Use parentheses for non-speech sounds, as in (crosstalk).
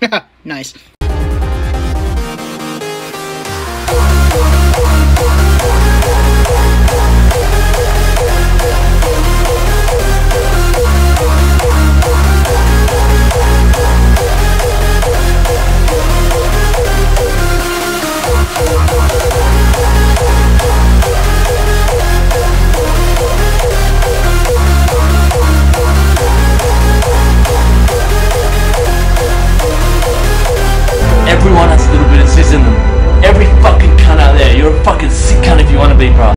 (laughs) nice. little bit of in them. Every fucking cunt out there, you're a fucking sick cunt if you want to be, bro.